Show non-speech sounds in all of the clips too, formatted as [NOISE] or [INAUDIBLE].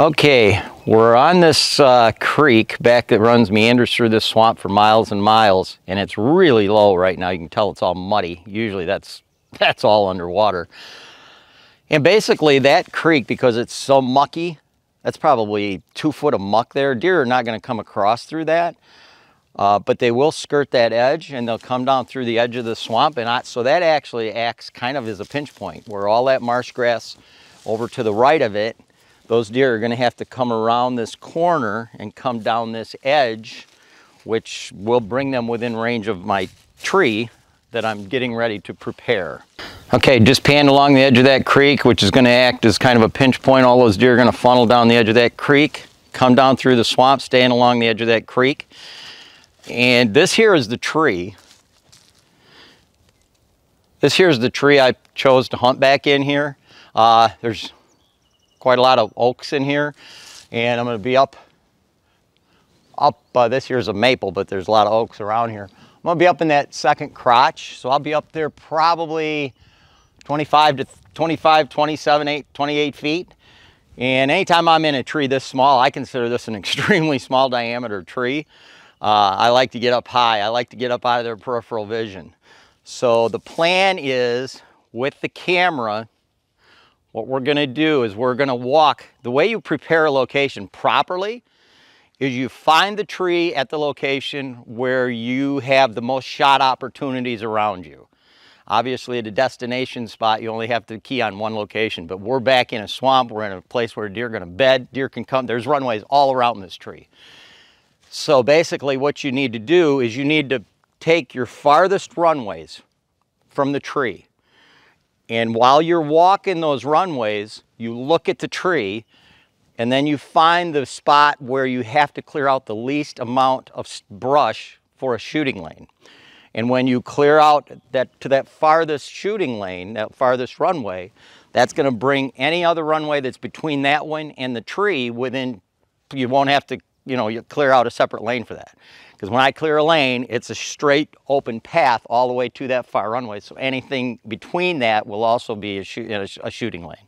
Okay, we're on this uh, creek back that runs meanders through this swamp for miles and miles, and it's really low right now. You can tell it's all muddy. Usually that's [LAUGHS] that's all underwater. And basically that creek, because it's so mucky, that's probably two foot of muck there. Deer are not going to come across through that, uh, but they will skirt that edge and they'll come down through the edge of the swamp. And I, so that actually acts kind of as a pinch point where all that marsh grass over to the right of it those deer are going to have to come around this corner and come down this edge, which will bring them within range of my tree that I'm getting ready to prepare. Okay, just pan along the edge of that creek, which is going to act as kind of a pinch point. All those deer are going to funnel down the edge of that creek, come down through the swamp, staying along the edge of that creek. And this here is the tree. This here is the tree I chose to hunt back in here. Uh, there's quite a lot of oaks in here. And I'm to be up up uh, this here's a maple but there's a lot of oaks around here. I'm to be up in that second crotch. So I'll be up there probably 25 to 25 27 8 28 feet. And anytime I'm in a tree this small I consider this an [LAUGHS] extremely small diameter tree. Uh, I like to get up high. I like to get up out of their peripheral vision. So the plan is with the camera what we're gonna do is we're gonna walk. The way you prepare a location properly is you find the tree at the location where you have the most shot opportunities around you. Obviously at a destination spot, you only have to key on one location, but we're back in a swamp. We're in a place where deer are gonna bed, deer can come. There's runways all around this tree. So basically what you need to do is you need to take your farthest runways from the tree and while you're walking those runways, you look at the tree and then you find the spot where you have to clear out the least amount of brush for a shooting lane. And when you clear out that to that farthest shooting lane, that farthest runway, that's gonna bring any other runway that's between that one and the tree within, you won't have to, you know, you clear out a separate lane for that. Because when I clear a lane, it's a straight open path all the way to that far runway. So anything between that will also be a, shoot, a shooting lane.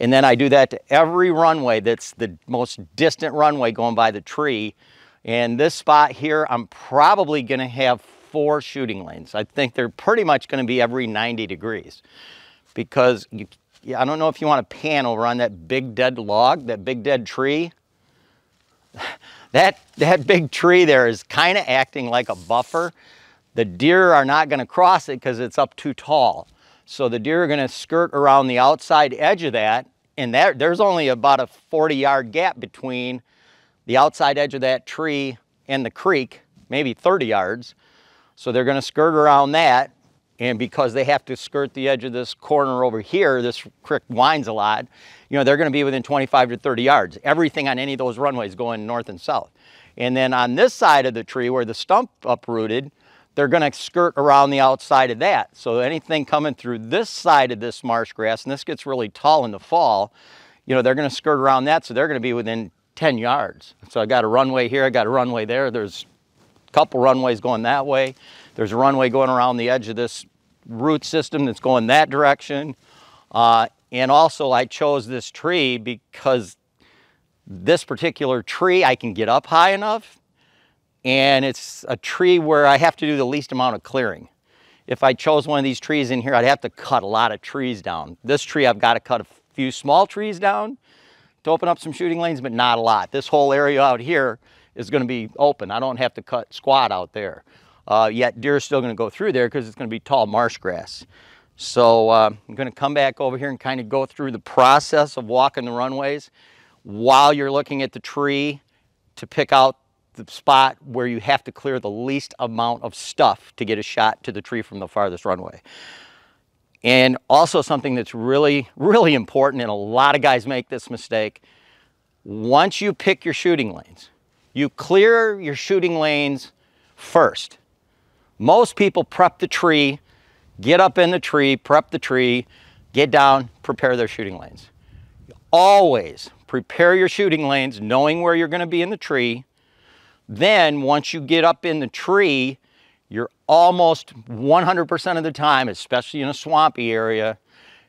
And then I do that to every runway that's the most distant runway going by the tree. And this spot here, I'm probably gonna have four shooting lanes. I think they're pretty much gonna be every 90 degrees because you, I don't know if you want to pan over on that big dead log, that big dead tree. That, that big tree there is kind of acting like a buffer. The deer are not gonna cross it because it's up too tall. So the deer are gonna skirt around the outside edge of that and that, there's only about a 40 yard gap between the outside edge of that tree and the creek, maybe 30 yards. So they're gonna skirt around that and because they have to skirt the edge of this corner over here, this creek winds a lot, you know, they're gonna be within 25 to 30 yards. Everything on any of those runways going north and south. And then on this side of the tree where the stump uprooted, they're gonna skirt around the outside of that. So anything coming through this side of this marsh grass, and this gets really tall in the fall, you know, they're gonna skirt around that, so they're gonna be within 10 yards. So I got a runway here, I got a runway there. There's a couple runways going that way. There's a runway going around the edge of this root system that's going that direction. Uh, and also I chose this tree because this particular tree I can get up high enough and it's a tree where I have to do the least amount of clearing. If I chose one of these trees in here, I'd have to cut a lot of trees down. This tree, I've got to cut a few small trees down to open up some shooting lanes, but not a lot. This whole area out here is gonna be open. I don't have to cut squat out there. Uh, yet deer are still gonna go through there because it's gonna be tall marsh grass. So uh, I'm gonna come back over here and kind of go through the process of walking the runways while you're looking at the tree to pick out the spot where you have to clear the least amount of stuff to get a shot to the tree from the farthest runway. And also something that's really, really important, and a lot of guys make this mistake, once you pick your shooting lanes, you clear your shooting lanes first. Most people prep the tree, get up in the tree, prep the tree, get down, prepare their shooting lanes. Always prepare your shooting lanes knowing where you're gonna be in the tree. Then once you get up in the tree, you're almost 100% of the time, especially in a swampy area,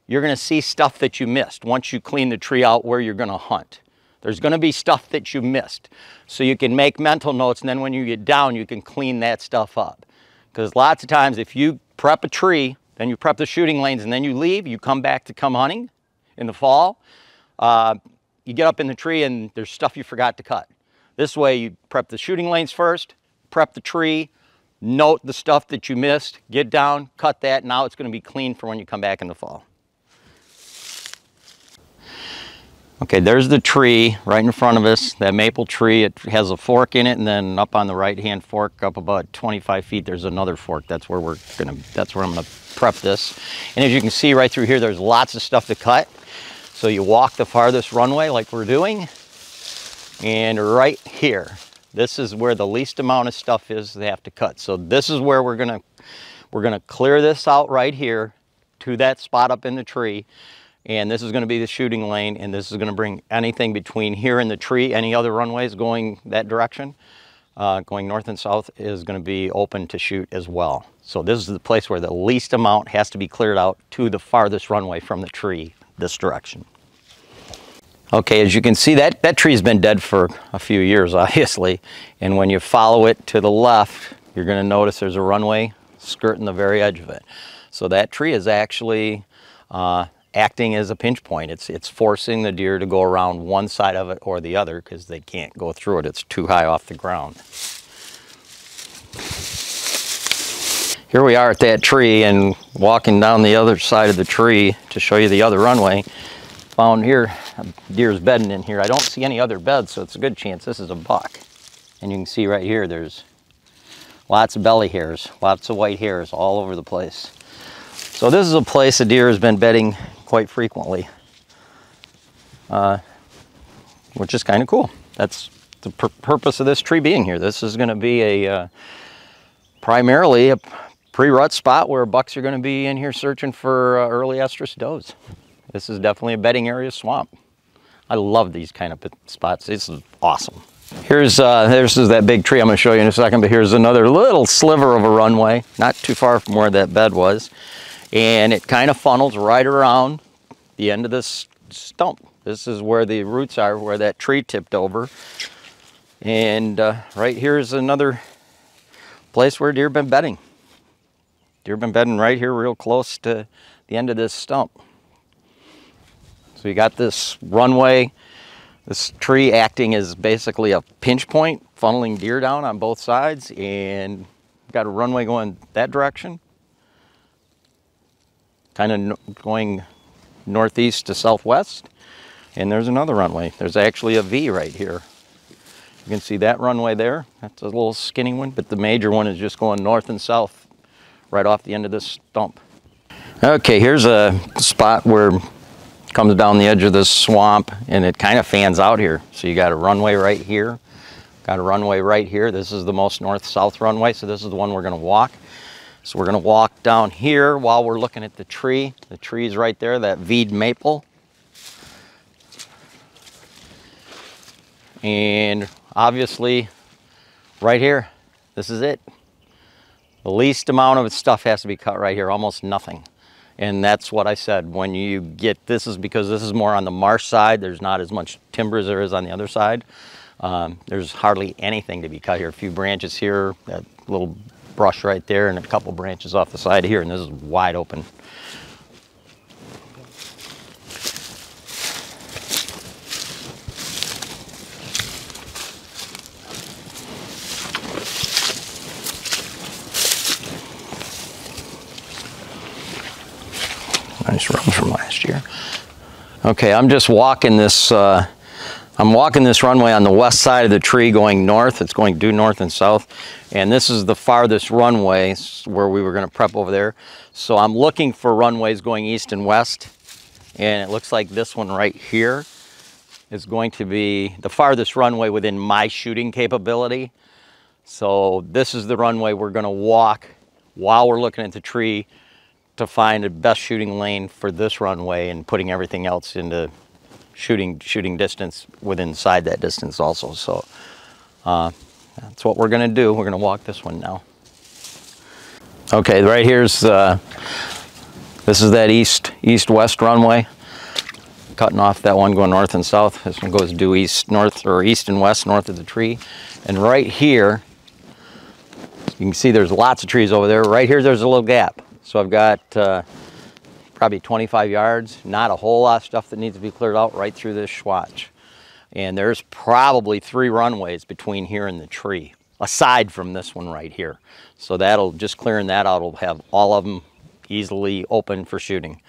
you're gonna see stuff that you missed once you clean the tree out where you're gonna hunt. There's gonna be stuff that you missed. So you can make mental notes and then when you get down, you can clean that stuff up. Because lots of times if you prep a tree, then you prep the shooting lanes and then you leave, you come back to come hunting in the fall, uh, you get up in the tree and there's stuff you forgot to cut. This way you prep the shooting lanes first, prep the tree, note the stuff that you missed, get down, cut that, now it's gonna be clean for when you come back in the fall. Okay, there's the tree right in front of us, that maple tree. It has a fork in it, and then up on the right-hand fork, up about 25 feet, there's another fork. That's where we're gonna, that's where I'm gonna prep this. And as you can see right through here, there's lots of stuff to cut. So you walk the farthest runway like we're doing, and right here, this is where the least amount of stuff is they have to cut. So this is where we're gonna, we're gonna clear this out right here to that spot up in the tree and this is going to be the shooting lane and this is going to bring anything between here and the tree any other runways going that direction uh, going north and south is going to be open to shoot as well. So this is the place where the least amount has to be cleared out to the farthest runway from the tree this direction. Okay as you can see that that tree's been dead for a few years [LAUGHS] obviously and when you follow it to the left you're going to notice there's a runway skirting the very edge of it. So that tree is actually uh, acting as a pinch point. It's, it's forcing the deer to go around one side of it or the other because they can't go through it. It's too high off the ground. Here we are at that tree and walking down the other side of the tree to show you the other runway. Found here, deer's bedding in here. I don't see any other beds, so it's a good chance this is a buck. And you can see right here, there's lots of belly hairs, lots of white hairs all over the place. So this is a place a deer has been bedding quite frequently, uh, which is kind of cool. That's the pur purpose of this tree being here. This is going to be a uh, primarily a pre-rut spot where bucks are going to be in here searching for uh, early estrus does. This is definitely a bedding area swamp. I love these kind of spots. This is awesome. Here's uh, this is that big tree I'm going to show you in a second, but here's another little sliver of a runway, not too far from where that bed was and it kind of funnels right around the end of this stump. This is where the roots are, where that tree tipped over. And uh, right here is another place where deer been bedding. Deer been bedding right here real close to the end of this stump. So you got this runway, this tree acting as basically a pinch point, funneling deer down on both sides, and got a runway going that direction kind of going northeast to southwest. And there's another runway. There's actually a V right here. You can see that runway there. That's a little skinny one, but the major one is just going north and south right off the end of this stump. Okay, here's a spot where comes down the edge of this swamp and it kind of fans out here. So you got a runway right here, got a runway right here. This is the most north-south runway, so this is the one we're gonna walk. So we're gonna walk down here while we're looking at the tree. The tree's right there, that Veed maple. And obviously, right here, this is it. The least amount of stuff has to be cut right here, almost nothing. And that's what I said, when you get, this is because this is more on the marsh side, there's not as much timber as there is on the other side. Um, there's hardly anything to be cut here. A few branches here, that little brush right there and a couple branches off the side of here and this is wide open. Nice run from last year. Okay, I'm just walking this uh, I'm walking this runway on the west side of the tree going north. It's going due north and south. And this is the farthest runway where we were going to prep over there. So I'm looking for runways going east and west. And it looks like this one right here is going to be the farthest runway within my shooting capability. So this is the runway we're going to walk while we're looking at the tree to find the best shooting lane for this runway and putting everything else into shooting shooting distance within inside that distance also. So uh, that's what we're gonna do. We're gonna walk this one now. Okay, right here's uh, this is that east east west runway. cutting off that one going north and south. This one goes due east, north, or east and west, north of the tree. And right here, you can see there's lots of trees over there. Right here, there's a little gap. So I've got uh, probably 25 yards, not a whole lot of stuff that needs to be cleared out right through this swatch. And there's probably three runways between here and the tree, aside from this one right here. So that'll, just clearing that out will have all of them easily open for shooting.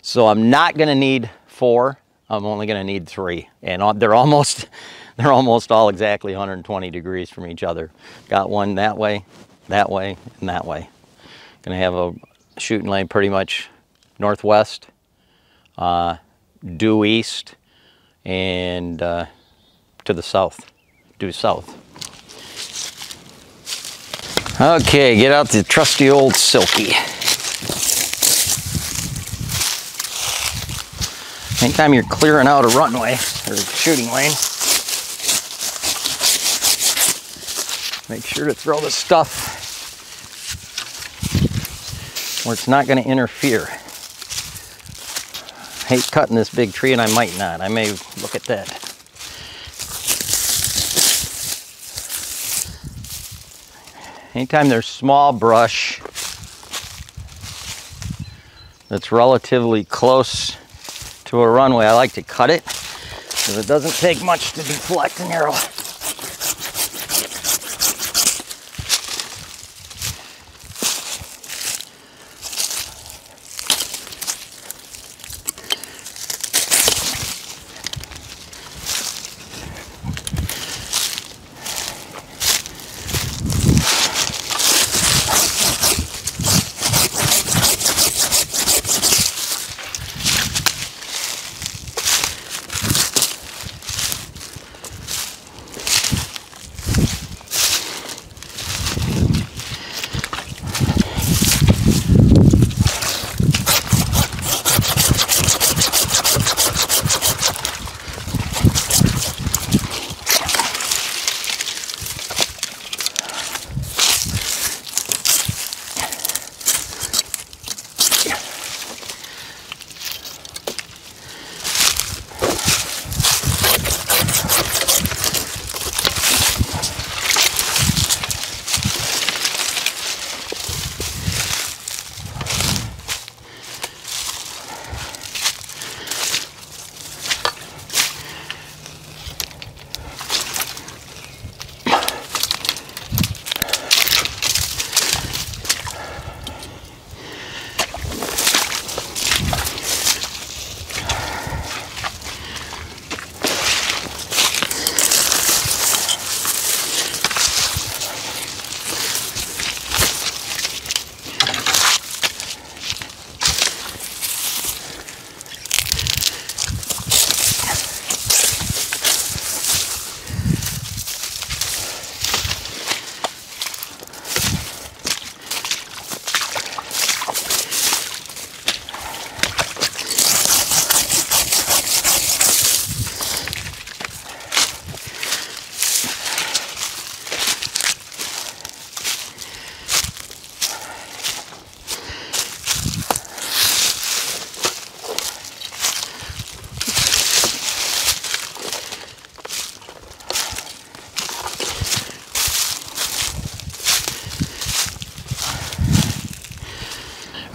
So I'm not gonna need four, I'm only gonna need three. And they're almost, [LAUGHS] they're almost all exactly 120 degrees from each other. Got one that way, that way, and that way. Gonna have a shooting lane pretty much northwest, uh, due east, and uh, to the south, due south. Okay, get out the trusty old Silky. Anytime you're clearing out a runway or shooting lane, make sure to throw the stuff where it's not going to interfere. Hate cutting this big tree and I might not. I may look at that. Anytime there's small brush that's relatively close to a runway, I like to cut it because it doesn't take much to deflect an arrow.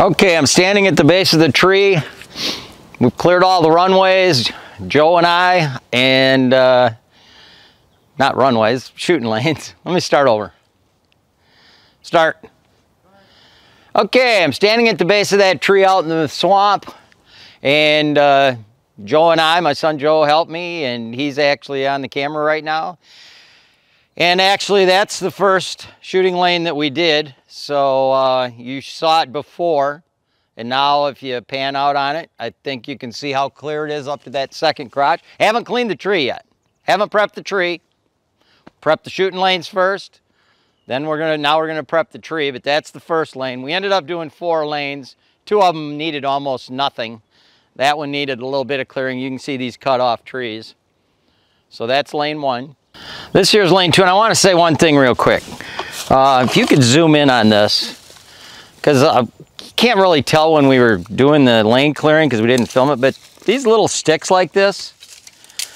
Okay, I'm standing at the base of the tree. We've cleared all the runways, Joe and I, and uh, not runways, shooting lanes. [LAUGHS] Let me start over. Start. Okay, I'm standing at the base of that tree out in the swamp, and uh, Joe and I, my son Joe helped me, and he's actually on the camera right now. And actually, that's the first shooting lane that we did. So uh, you saw it before. And now if you pan out on it, I think you can see how clear it is up to that second crotch. Haven't cleaned the tree yet. Haven't prepped the tree. Prep the shooting lanes first. Then we're gonna, now we're gonna prep the tree, but that's the first lane. We ended up doing four lanes. Two of them needed almost nothing. That one needed a little bit of clearing. You can see these cut off trees. So that's lane one. This here's lane two, and I want to say one thing real quick. Uh, if you could zoom in on this, because I uh, can't really tell when we were doing the lane clearing because we didn't film it, but these little sticks like this,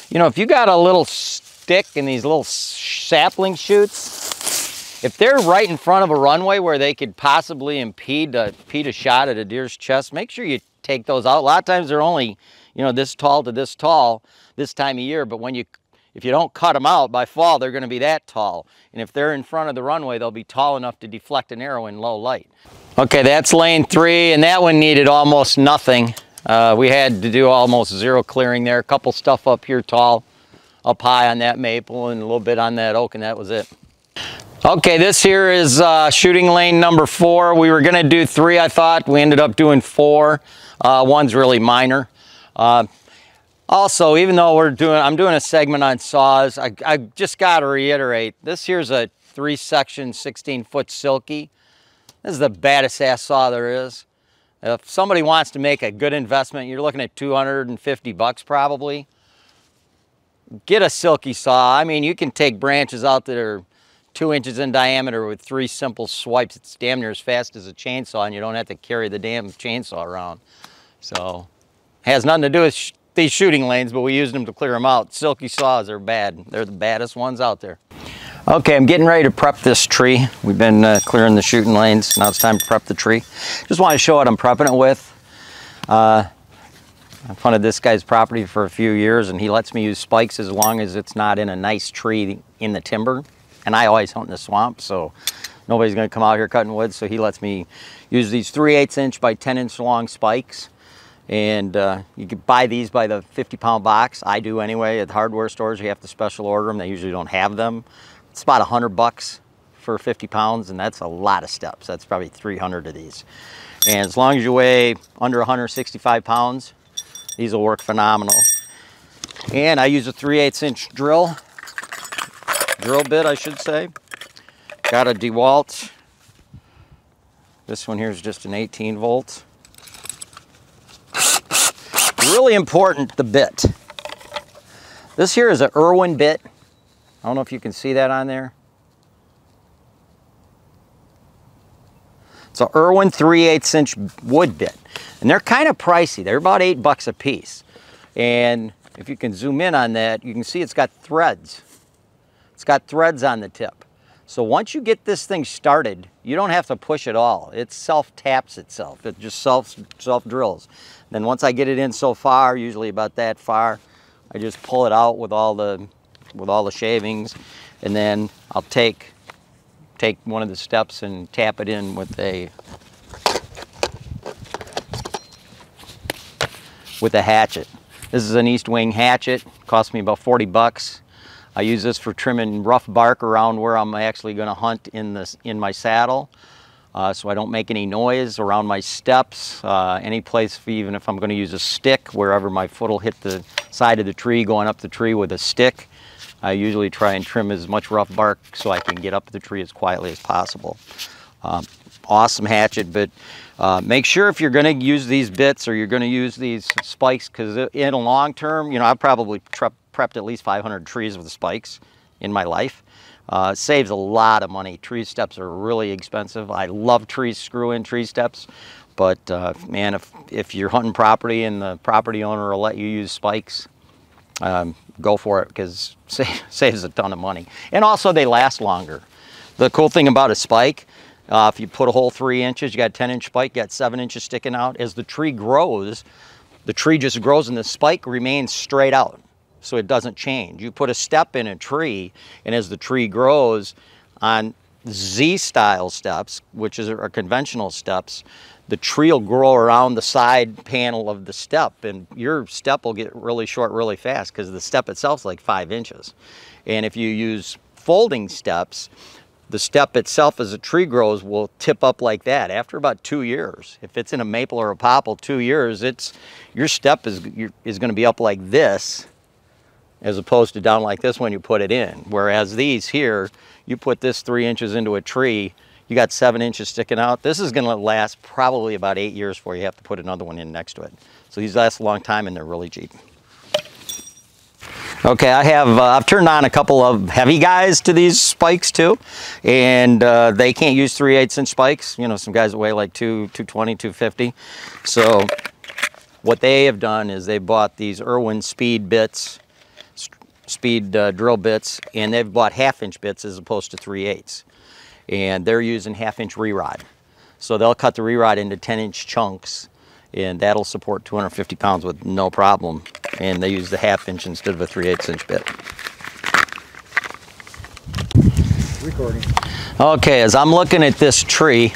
you know, if you got a little stick and these little sapling shoots, if they're right in front of a runway where they could possibly impede impede a shot at a deer's chest, make sure you take those out. A lot of times they're only, you know, this tall to this tall this time of year, but when you if you don't cut them out by fall, they're going to be that tall. And if they're in front of the runway, they'll be tall enough to deflect an arrow in low light. Okay, that's lane three, and that one needed almost nothing. Uh, we had to do almost zero clearing there. A couple stuff up here tall, up high on that maple, and a little bit on that oak, and that was it. Okay, this here is uh, shooting lane number four. We were gonna do three, I thought. We ended up doing four. Uh, one's really minor. Also, even though we're doing, I'm doing a segment on saws, I, I just got to reiterate, this here's a three section, 16 foot silky. This is the baddest ass saw there is. If somebody wants to make a good investment, you're looking at 250 bucks probably. Get a silky saw. I mean, you can take branches out that are two inches in diameter with three simple swipes. It's damn near as fast as a chainsaw and you don't have to carry the damn chainsaw around. So, has nothing to do with these shooting lanes, but we used them to clear them out. Silky saws are bad. They're the baddest ones out there. Okay, I'm getting ready to prep this tree. We've been uh, clearing the shooting lanes. Now it's time to prep the tree. Just want to show what I'm prepping it with. Uh, I've hunted this guy's property for a few years and he lets me use spikes as long as it's not in a nice tree in the timber. And I always hunt in the swamp, so nobody's gonna come out here cutting wood, so he lets me use these 3 8 inch by 10 inch long spikes and uh, you can buy these by the 50 pound box. I do anyway. At hardware stores, you have to special order them. They usually don't have them. It's about 100 bucks for 50 pounds, and that's a lot of steps. That's probably 300 of these. And as long as you weigh under 165 pounds, these will work phenomenal. And I use a 3 8 inch drill, drill bit, I should say. Got a DeWalt. This one here is just an 18 volt. Really important, the bit. This here is an Irwin bit. I don't know if you can see that on there. It's an Irwin 3 8 inch wood bit. And they're kind of pricey. They're about eight bucks a piece. And if you can zoom in on that, you can see it's got threads. It's got threads on the tip. So once you get this thing started, you don't have to push at all. It self-taps itself. It just self, self-drills. Then once I get it in so far, usually about that far, I just pull it out with all the with all the shavings and then I'll take take one of the steps and tap it in with a with a hatchet. This is an Estwing hatchet, cost me about 40 bucks. I use this for trimming rough bark around where I'm actually going to hunt in this in my saddle uh, so I don't make any noise around my steps, uh, any place, even if I'm going to use a stick, wherever my foot will hit the side of the tree, going up the tree with a stick. I usually try and trim as much rough bark so I can get up the tree as quietly as possible. Um, awesome hatchet, but uh, make sure if you're going to use these bits or you're going to use these spikes, because in a long term, you know, I've probably prepped at least 500 trees with spikes in my life. Uh, saves a lot of money. Tree steps are really expensive. I love trees, screw-in tree steps, but uh, man, if, if you're hunting property and the property owner will let you use spikes, um, go for it because it [LAUGHS] saves a ton of money. And also they last longer. The cool thing about a spike, uh, if you put a hole three inches, you got a 10 inch spike, you got seven inches sticking out. As the tree grows, the tree just grows and the spike remains straight out so it doesn't change. You put a step in a tree, and as the tree grows on Z-style steps, which is are conventional steps, the tree will grow around the side panel of the step, and your step will get really short really fast because the step itself is like five inches. And if you use folding steps, the step itself as the tree grows will tip up like that after about two years. If it's in a maple or a popple, two years, it's your step is, is going to be up like this as opposed to down like this when you put it in. Whereas these here, you put this three inches into a tree, you got seven inches sticking out. This is gonna last probably about eight years before you have to put another one in next to it. So these last a long time and they're really cheap. Okay, I have, uh, I've turned on a couple of heavy guys to these spikes too, and uh, they can't use 3 8 inch spikes. You know, some guys weigh like 2, 220, 250. So what they have done is they bought these Irwin speed bits, speed uh, drill bits, and they've bought half inch bits as opposed to 3 eighths. And they're using half inch re-rod. So they'll cut the re-rod into 10 inch chunks and that'll support 250 pounds with no problem. And they use the half inch instead of a 3 8 inch bit. Recording. Okay, as I'm looking at this tree,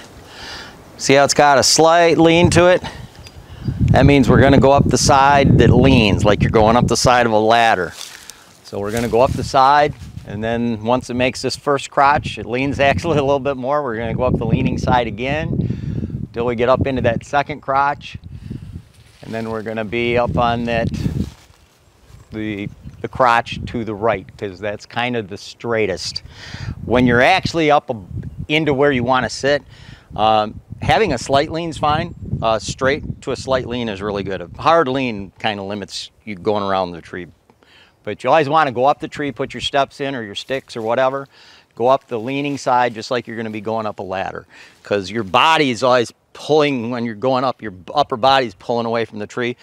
see how it's got a slight lean to it? That means we're gonna go up the side that leans, like you're going up the side of a ladder. So we're gonna go up the side, and then once it makes this first crotch, it leans [LAUGHS] actually a little bit more. We're gonna go up the leaning side again, until we get up into that second crotch. And then we're gonna be up on that, the, the crotch to the right, because that's kind of the straightest. When you're actually up into where you wanna sit, um, having a slight lean is fine. Uh, straight to a slight lean is really good. A hard lean kind of limits you going around the tree. But you always want to go up the tree, put your steps in or your sticks or whatever. Go up the leaning side just like you're going to be going up a ladder. Because your body is always pulling when you're going up, your upper body's pulling away from the tree.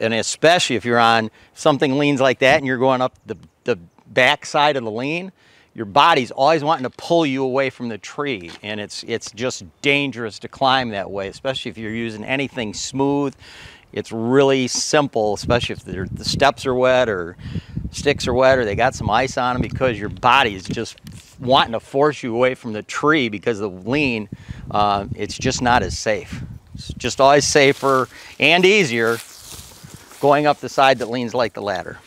And especially if you're on something leans like that and you're going up the, the back side of the lean, your body's always wanting to pull you away from the tree and it's it's just dangerous to climb that way especially if you're using anything smooth it's really simple especially if the steps are wet or sticks are wet or they got some ice on them because your body is just wanting to force you away from the tree because of the lean uh, it's just not as safe. It's just always safer and easier going up the side that leans like the ladder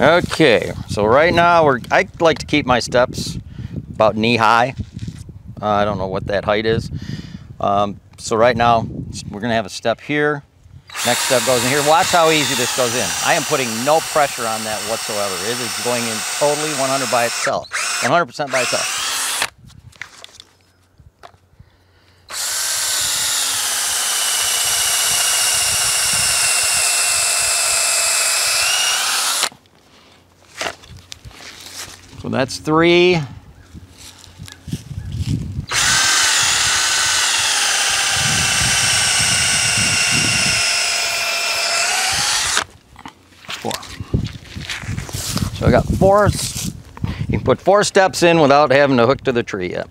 Okay, so right now we're I like to keep my steps about knee high. Uh, I don't know what that height is. Um, so right now we're gonna have a step here. Next step goes in here. Watch how easy this goes in. I am putting no pressure on that whatsoever. It is going in totally 100 by itself, 100% by itself. So that's three. Four. So I got four, you can put four steps in without having to hook to the tree yet.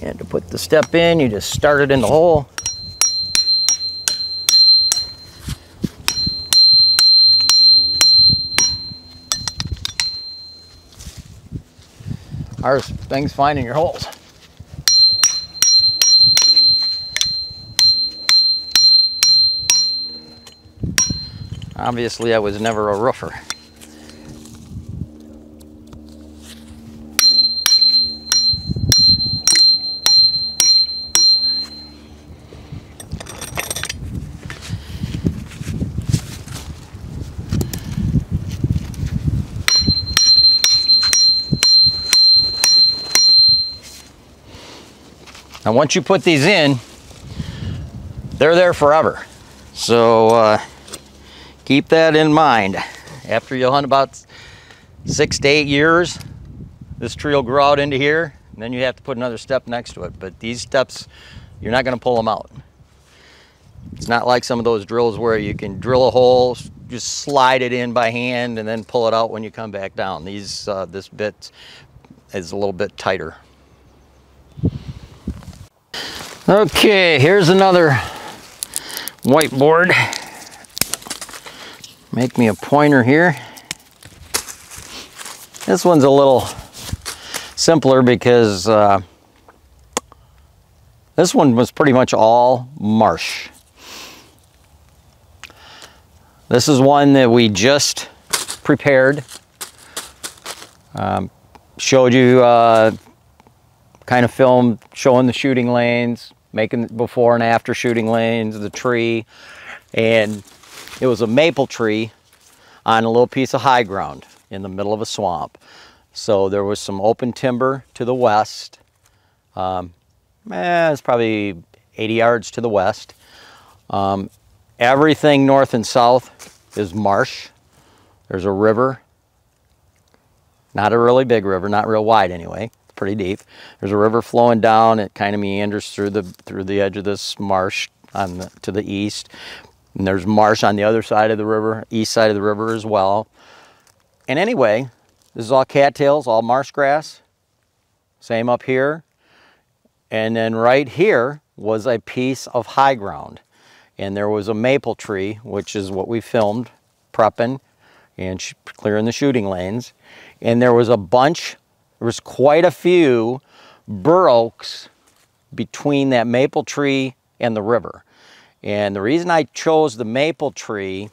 And to put the step in, you just start it in the hole. Hardest thing's finding your holes. Obviously, I was never a roofer. Now once you put these in, they're there forever. So uh, keep that in mind. After you hunt about six to eight years, this tree will grow out into here, and then you have to put another step next to it. But these steps, you're not gonna pull them out. It's not like some of those drills where you can drill a hole, just slide it in by hand and then pull it out when you come back down. These, uh, this bit is a little bit tighter. Okay, here's another whiteboard. Make me a pointer here. This one's a little simpler because uh, this one was pretty much all marsh. This is one that we just prepared. Um, showed you uh, kind of film showing the shooting lanes, making before and after shooting lanes of the tree. And it was a maple tree on a little piece of high ground in the middle of a swamp. So there was some open timber to the west. Um, eh, it's probably 80 yards to the west. Um, everything north and south is marsh. There's a river. Not a really big river, not real wide anyway. Pretty deep. There's a river flowing down. It kind of meanders through the through the edge of this marsh on the, to the east. And there's marsh on the other side of the river, east side of the river as well. And anyway, this is all cattails, all marsh grass. Same up here. And then right here was a piece of high ground. And there was a maple tree, which is what we filmed, prepping and clearing the shooting lanes. And there was a bunch, there was quite a few bur oaks between that maple tree and the river. And the reason I chose the maple tree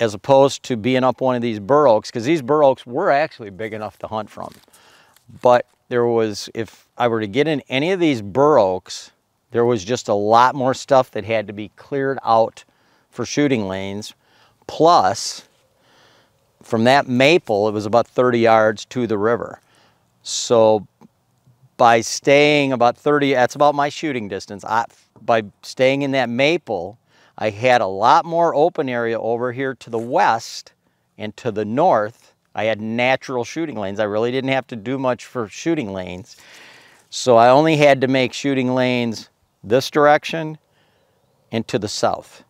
as opposed to being up one of these bur oaks, because these bur oaks were actually big enough to hunt from. But there was, if I were to get in any of these bur oaks, there was just a lot more stuff that had to be cleared out for shooting lanes. Plus, from that maple, it was about 30 yards to the river. So by staying about 30, that's about my shooting distance. I, by staying in that maple, I had a lot more open area over here to the west and to the north. I had natural shooting lanes. I really didn't have to do much for shooting lanes. So I only had to make shooting lanes this direction and to the south.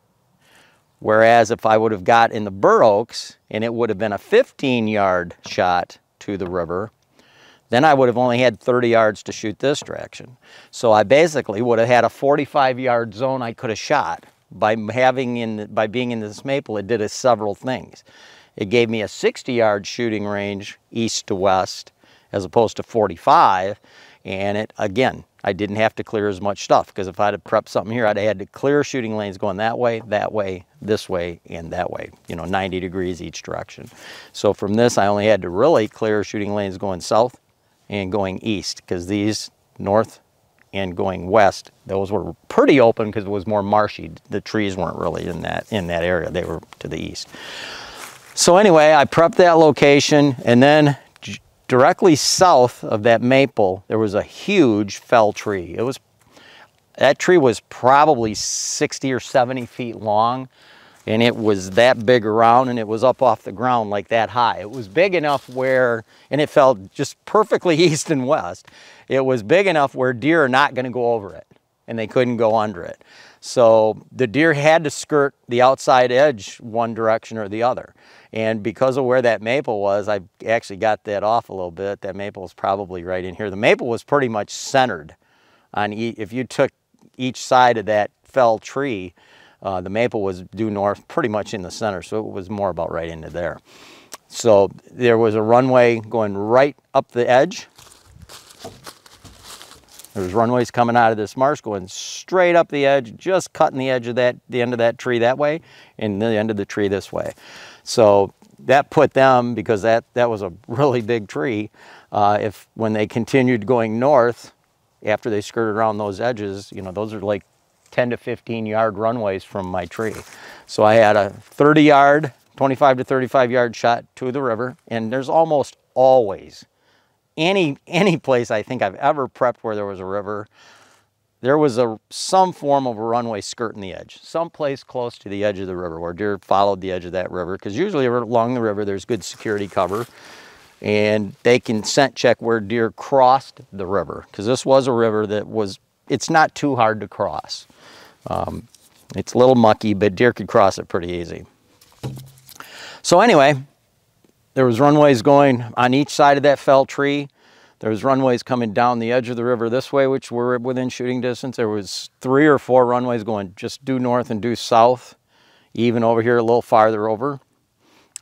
Whereas if I would have got in the bur oaks and it would have been a 15 yard shot to the river, then I would have only had 30 yards to shoot this direction. So I basically would have had a 45 yard zone I could have shot. By having in by being in this maple, it did a several things. It gave me a 60 yard shooting range east to west as opposed to 45. And it again, I didn't have to clear as much stuff because if I'd have prepped something here, I'd have had to clear shooting lanes going that way, that way, this way, and that way, you know, 90 degrees each direction. So from this, I only had to really clear shooting lanes going south and going east because these north and going west, those were pretty open because it was more marshy. The trees weren't really in that in that area. They were to the east. So anyway, I prepped that location and then directly south of that maple, there was a huge fell tree. It was that tree was probably 60 or 70 feet long and it was that big around and it was up off the ground like that high. It was big enough where, and it fell just perfectly [LAUGHS] east and west. It was big enough where deer are not gonna go over it and they couldn't go under it. So the deer had to skirt the outside edge one direction or the other. And because of where that maple was, I actually got that off a little bit. That maple is probably right in here. The maple was pretty much centered on, e if you took each side of that fell tree, uh, the maple was due north pretty much in the center, so it was more about right into there. So there was a runway going right up the edge. There was runways coming out of this marsh going straight up the edge, just cutting the edge of that, the end of that tree that way, and the end of the tree this way. So that put them, because that, that was a really big tree, uh, if when they continued going north, after they skirted around those edges, you know, those are like 10 to 15 yard runways from my tree. So I had a 30 yard, 25 to 35 yard shot to the river. And there's almost always any, any place I think I've ever prepped where there was a river, there was a some form of a runway skirting the edge, some place close to the edge of the river where deer followed the edge of that river. Because usually along the river, there's good security cover and they can scent check where deer crossed the river because this was a river that was it's not too hard to cross um, it's a little mucky, but deer could cross it pretty easy. So anyway, there was runways going on each side of that fell tree. There was runways coming down the edge of the river this way, which were within shooting distance. There was three or four runways going just due north and due south, even over here a little farther over.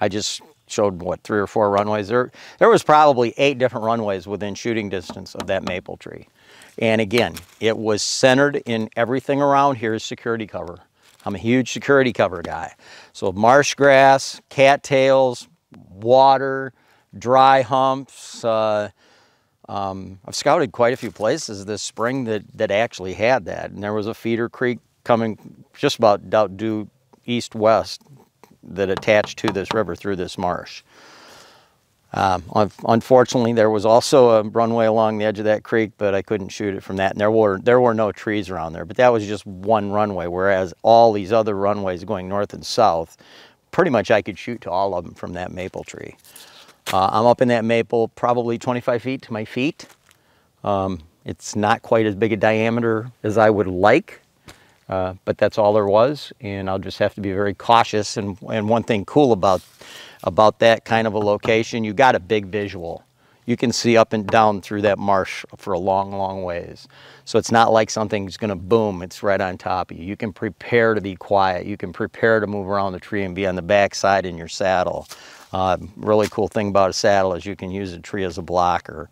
I just showed what three or four runways there. There was probably eight different runways within shooting distance of that maple tree. And again, it was centered in everything around here is security cover. I'm a huge security cover guy. So marsh grass, cattails, water, dry humps. Uh, um, I've scouted quite a few places this spring that, that actually had that. And there was a feeder creek coming just about due east-west that attached to this river through this marsh. Um, unfortunately, there was also a runway along the edge of that creek, but I couldn't shoot it from that. And there were there were no trees around there. But that was just one runway, whereas all these other runways going north and south, pretty much I could shoot to all of them from that maple tree. Uh, I'm up in that maple probably 25 feet to my feet. Um, it's not quite as big a diameter as I would like, uh, but that's all there was, and I'll just have to be very cautious. And, and one thing cool about about that kind of a location, you got a big visual. You can see up and down through that marsh for a long, long ways. So it's not like something's going to boom. It's right on top of you. You can prepare to be quiet. You can prepare to move around the tree and be on the back side in your saddle. Uh, really cool thing about a saddle is you can use a tree as a blocker.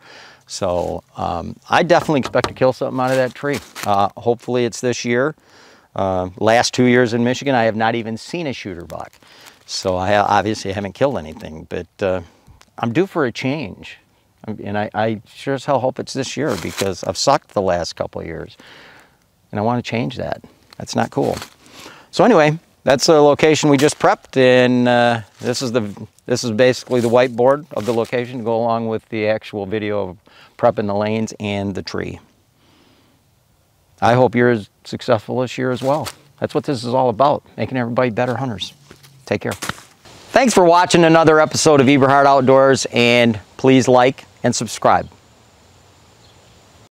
So um, I definitely expect to kill something out of that tree. Uh, hopefully it's this year. Uh, last two years in Michigan, I have not even seen a shooter buck. So I obviously haven't killed anything, but uh, I'm due for a change. And I, I sure as hell hope it's this year because I've sucked the last couple years. And I want to change that. That's not cool. So anyway, that's the location we just prepped, and uh, this is the this is basically the whiteboard of the location to go along with the actual video of prepping the lanes and the tree. I hope you're as successful this year as well. That's what this is all about, making everybody better hunters. Take care. Thanks for watching another episode of Eberhart Outdoors, and please like and subscribe.